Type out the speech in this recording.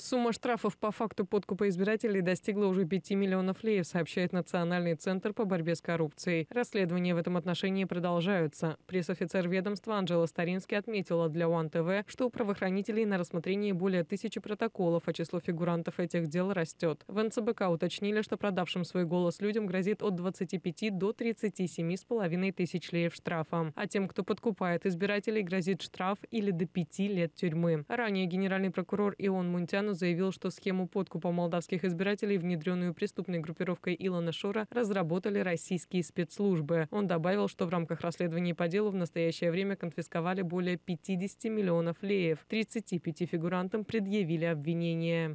Сумма штрафов по факту подкупа избирателей достигла уже 5 миллионов леев, сообщает Национальный центр по борьбе с коррупцией. Расследования в этом отношении продолжаются. Пресс-офицер ведомства Анжела Старинский отметила для ОАН-ТВ, что у правоохранителей на рассмотрении более тысячи протоколов, а число фигурантов этих дел растет. В НЦБК уточнили, что продавшим свой голос людям грозит от 25 до 37,5 тысяч леев штрафом, а тем, кто подкупает избирателей, грозит штраф или до 5 лет тюрьмы. Ранее генеральный прокурор Ион Мунтян Гагану заявил, что схему подкупа молдавских избирателей, внедренную преступной группировкой Илона Шора, разработали российские спецслужбы. Он добавил, что в рамках расследований по делу в настоящее время конфисковали более 50 миллионов леев. 35 фигурантам предъявили обвинения.